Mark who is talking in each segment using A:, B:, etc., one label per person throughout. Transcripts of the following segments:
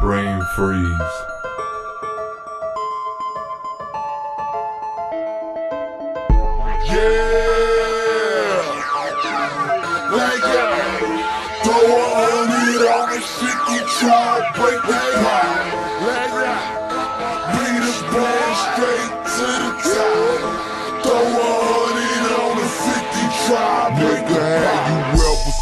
A: Brain freeze.
B: Yeah, like that. Throw a hundred on the shit, you try to break that high. Like that. Bring the band straight to the top. Throw a
C: Nigga, had you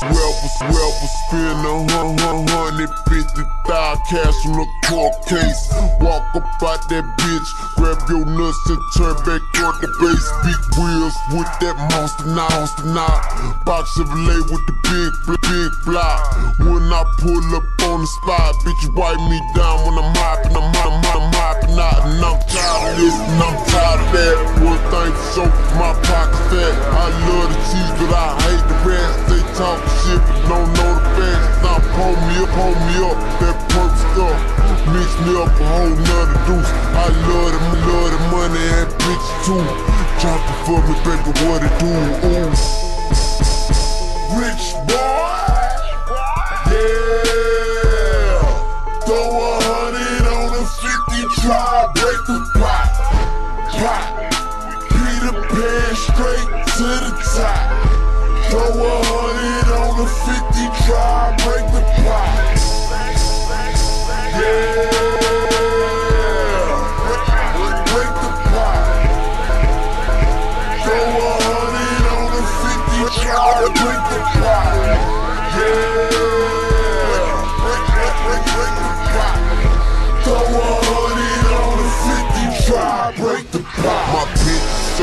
C: ever, ever spend a hun- hun- hundred fifty thousand cash on a court case? Walk up out that bitch, grab your nuts and turn back on the base. Big wheels with that monster knot, monster knot. Box Chevrolet with the big, big block. When I pull up on the spot, bitch, wipe me down when I'm hopping, I'm hopping, I'm hopping out. And I'm tired of this, and I'm tired of that. One thing for sure, my pocket's fat. I love the cheese, but I hate the rest. They talk shit, don't know the. Now pull me up, pull me up, that perk stuff. Mix me up a whole nother deuce. I love the, love the money and bitch too. Drop it for me, baby, what it do? Ooh.
B: Rich boy, yeah. Throw a hundred on the 50, try break the. Peter Pan straight to the top. Throw a the 50, try break the pot.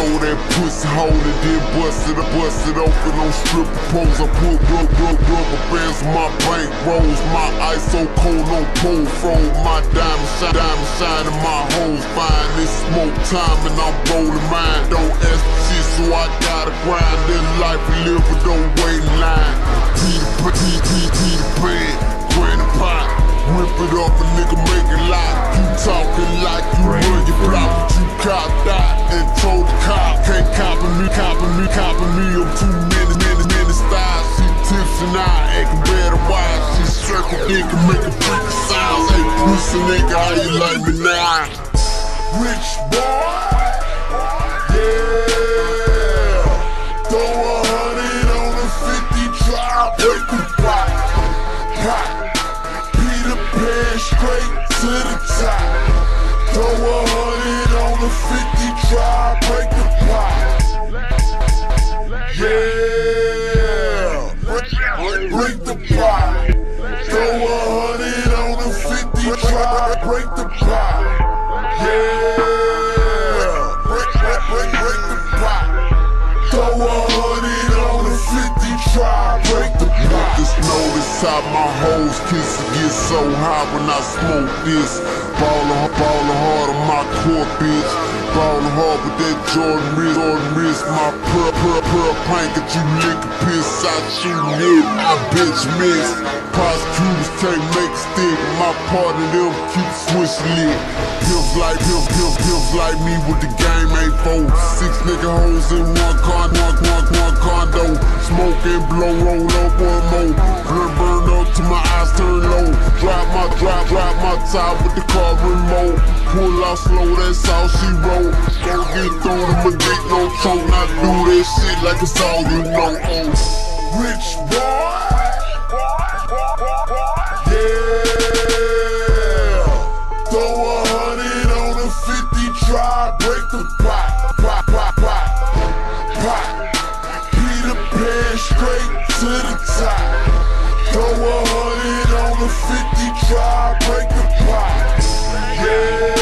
C: Show that pussy hole and then bust it, bust it open on stripper pose. I put rub, rub, rubber bands on my bank rolls. My ice so cold on pole froze. My diamond shine, diamond shining, my hoes fine. It's smoke time and I'm rolling mine. Don't ask for shit, so I gotta grind. This life we live, but don't wait in line. Peter, Peter, Peter, Peter Pan, granny pot. Rip it up, a nigga make it lock. You talking like you run your block, but you copped out and told the cop, can't copy me, copy me, copy me. I'm too many, many, many styles. She tips and I acting better wise. She circle dick and make a freaky sounds. Hey, pussy nigga, how you like me now?
B: Rich boy, yeah. Throw a hundred on the 50, try break the pot. Pot. Peter Pan straight to the top. Throw a hundred on the 50, try break the
C: my hoes kiss get so high when I smoke this. Ballin', ballin' hard on my core, bitch. Ballin' hard with that Jordan wrist, Jordan wrist. My pearl, pearl, pearl pint that you lick a piss out shooting it. I bitch miss. Prosecutors can't make a stick. My part of them keep swishing lit. Pimps like pimps, pimps, pimps like me with the game ain't four. Six nigga hoes in one con, one, one, one condo. Smoke and blow, roll up one more. Burn, burn up till my eyes turn low. Drop my, drop, drop my top with the car remote. Pull out slow, that's how she roll. Go get thrown to my dick, no choke. Not do that shit like it's all you know. Oh.
B: Rich boy, yeah. Throw a hundred on the 50, try break the heartbreaker pop. Yeah.